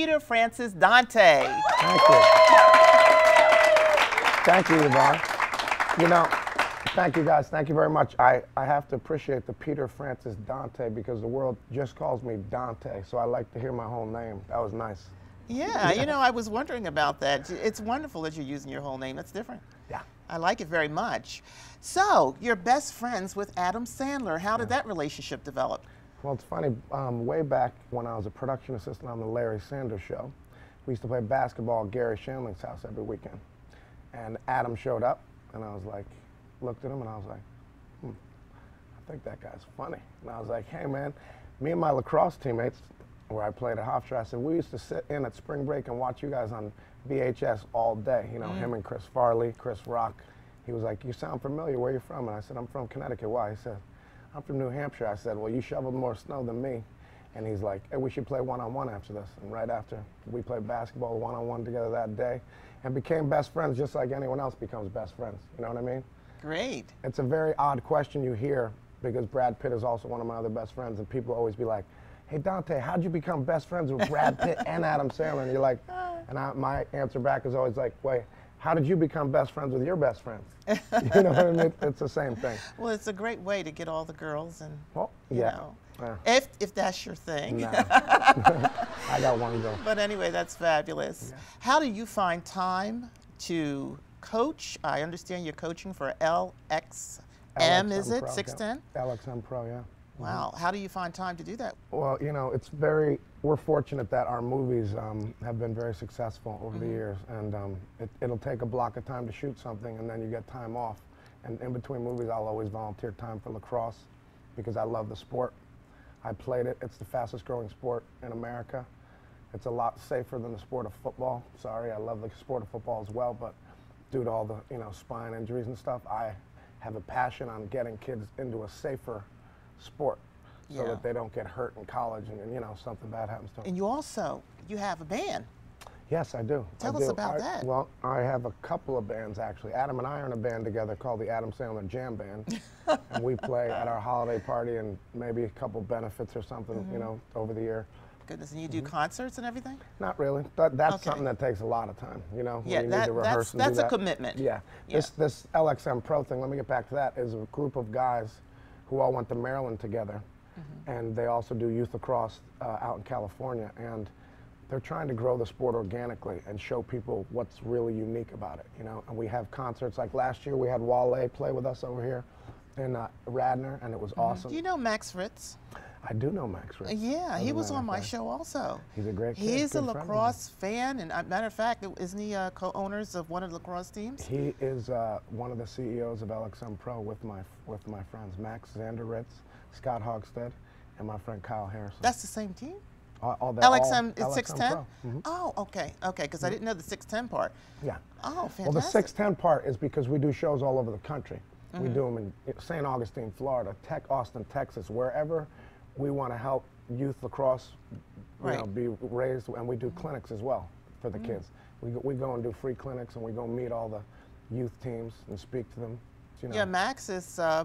Peter Francis Dante. Thank you. Thank you, Yvonne. You know, thank you guys. Thank you very much. I, I have to appreciate the Peter Francis Dante because the world just calls me Dante, so I like to hear my whole name. That was nice. Yeah, you know, I was wondering about that. It's wonderful that you're using your whole name. That's different. Yeah. I like it very much. So, you're best friends with Adam Sandler. How did that relationship develop? Well, it's funny. Um, way back when I was a production assistant on the Larry Sanders Show, we used to play basketball at Garry Shandling's house every weekend. And Adam showed up, and I was like, looked at him, and I was like, hmm, I think that guy's funny. And I was like, hey, man, me and my lacrosse teammates, where I played at Hofstra, I said, we used to sit in at spring break and watch you guys on VHS all day. You know, Mm. him and Chris Farley, Chris Rock. He was like, you sound familiar. Where are you from? And I said, I'm from Connecticut. Why? He said, I'm from New Hampshire. I said, well, you shoveled more snow than me. And he's like, hey, we should play one-on-one after this. And right after, we played basketball one-on-one together that day and became best friends just like anyone else becomes best friends. You know what I mean? Great. It's a very odd question you hear because Brad Pitt is also one of my other best friends, and people always be like, "Hey Dante, how'd you become best friends with Brad Pitt and Adam Sandler?" And you're like, and I, my answer back is always like, "Wait, how did you become best friends with your best friends?" you know what I mean? It's the same thing. Well, it's a great way to get all the girls and, Well, you yeah. know, Yeah. if, if that's your thing. Nah. I got one girl. But anyway, that's fabulous. How do you find time to coach? I understand you're coaching for LXM, is it? Pro, yeah. 610? LXM Pro, yeah. Wow. How do you find time to do that? Well, you know, it's very, we're fortunate that our movies um, have been very successful over the years. And um, it, it'll take a block of time to shoot something, and then you get time off. And in between movies, I'll always volunteer time for lacrosse because I love the sport. I played it, it's the fastest growing sport in America. It's a lot safer than the sport of football. Sorry, I love the sport of football as well, but due to all the you know spine injuries and stuff, I have a passion on getting kids into a safer sport so Yeah. that they don't get hurt in college and, you know something bad happens to them. And you also, you have a band. Yes, I do. I Tell us do. about I- that. Well, I have a couple of bands actually. Adam and I are in a band together called the Adam Sandler Jam Band, and we play at our holiday party and maybe a couple benefits or something, Mm-hmm. you know, over the year. Goodness, and you do concerts and everything? Not really. That, that's Okay. something that takes a lot of time, you know. Yeah, you need that- to that's- rehearse and do that's a that. commitment. Yeah. Yeah. This this LXM Pro thing. Let me get back to that. Is a group of guys who all went to Maryland together, Mm-hmm. and they also do youth lacrosse uh, out in California, and they're trying to grow the sport organically and show people what's really unique about it, you know. And we have concerts like last year. We had Wale play with us over here in uh, Radnor, and it was awesome. Mm-hmm. Do you know Max Fritz? I do know Max Rick. Uh, Yeah, he was on my show also. He's a great kid, He's a good friend of mine. lacrosse fan, and uh, matter of fact, isn't he uh, co-owners of one of the lacrosse teams? He is uh, one of the CEOs of LXM Pro with my with my friends Max Zanderitz, Scott Hochstadt, and my friend Kyle Harrison. That's the same team. all, all that- all LXM is 610. Pro. Mhm. Oh, okay, okay, because I didn't know the 610 part. Yeah. Oh, fantastic. Well, the 610 part is because we do shows all over the country. We Mm-hmm. do them in St. Augustine, Florida, Tech, Austin, Texas, wherever we want to help youth lacrosse, you know, Right. Mm. be raised, and we do clinics as well for the kids. We go, we go and do free clinics, and we go meet all the youth teams and speak to them. You know, Yeah, Max is uh,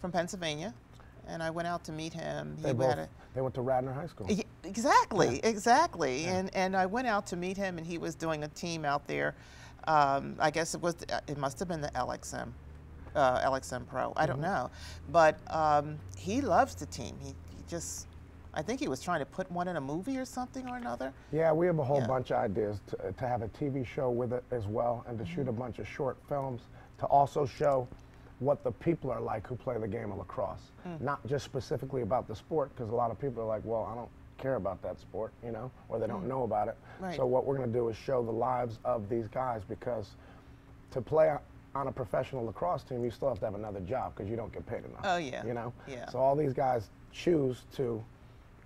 from Pennsylvania, and I went out to meet him. He they both a- they went to Radnor High School. Exactly, exactly. And and I went out to meet him, and he was doing a team out there. Um, I guess it was it must have been the LXM, uh, LXM Pro. I don't Mm-hmm. know, but um, he loves the team. He just, I think he was trying to put one in a movie or something or another. Yeah, we have a whole Yeah. bunch of ideas to, to have a TV show with it as well, and to shoot Mm-hmm. a bunch of short films to also show what the people are like who play the game of lacrosse. Mm. Not just specifically about the sport, because a lot of people are like, well, I don't care about that sport, you know, or they don't know about it. Mm. Right. So what we're going to do is show the lives of these guys because to play on- a professional lacrosse team, you still have to have another job because you don't get paid enough. Oh, yeah. You know. Yeah. So all these guys choose to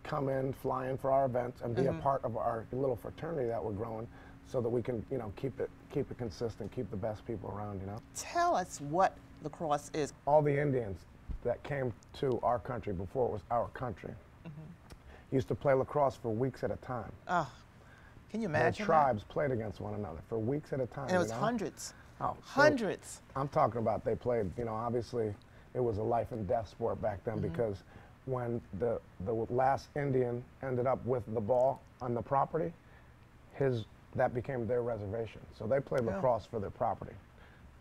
come in, fly in for our events, and be Mm-hmm. a part of our little fraternity that we're growing, so that we can, you know, keep it keep it consistent, keep the best people around. You know, Tell us what lacrosse is. all the Indians that came to our country before it was our country Mm-hmm. used to play lacrosse for weeks at a time. Oh, can you Their imagine? that? tribes played against one another for weeks at a time. And it was you know? hundreds, Oh, so- hundreds. I'm talking about they played, you know, obviously it was a life and death sport back then Mm-hmm. because when the, the last Indian ended up with the ball on the property, his that became their reservation. So they played Yeah. lacrosse for their property.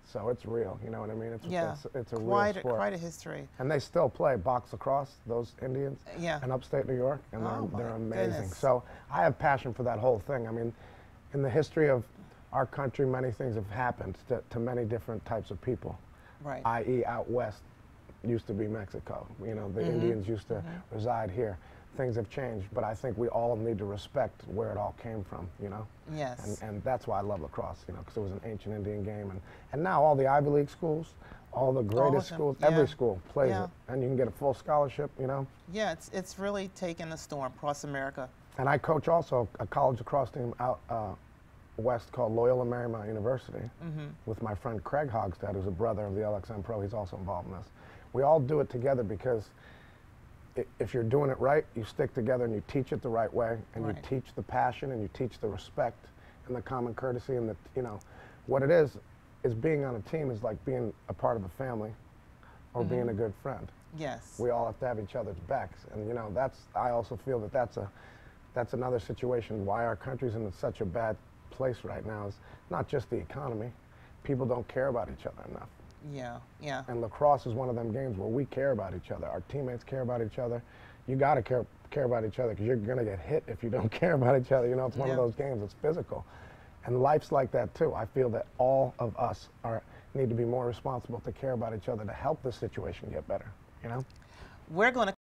So it's real, you know what I mean? It's, Yeah. it's, it's a quite real a, sport. quite a history. and they still play box lacrosse, those Indians, Yeah. in upstate New York, and Oh, they're, they're amazing. goodness. So I have passion for that whole thing. I mean, in the history of our country, many things have happened to, to many different types of people, Right. i.e., out west used to be Mexico. You know, the Mm-hmm. Indians used to reside here. Things have changed, but I think we all need to respect where it all came from, you know? yes. And, and that's why I love lacrosse, you know, because it was an ancient Indian game. And, and now all the Ivy League schools, all the greatest them, schools, yeah. every school plays Yeah. it. And you can get a full scholarship, you know? yeah, it's it's really taken a storm across America. And I coach also a college lacrosse team out uh, west called Loyola Marymount University Mm-hmm. with my friend Craig Hochstadt, who's a brother of the LXM Pro. He's also involved in this. We all do it together because if you're doing it right, you stick together and you teach it the right way, and Right. you teach the passion and you teach the respect and the common courtesy and the you know what it is is being on a team is like being a part of a family or being mm-hmm. a good friend Yes. we all have to have each other's backs and you know that's i also feel that that's a that's another situation why our country's in such a bad place right now is not just the economy people don't care about each other enough yeah. Yeah. and lacrosse is one of them games where we care about each other. Our teammates care about each other. You got to care care about each other because you're going to get hit if you don't care about each other. You know it's one of those games it's physical. And life's like that too. I feel that all of us are need to be more responsible to care about each other to help the situation get better you know? We're going to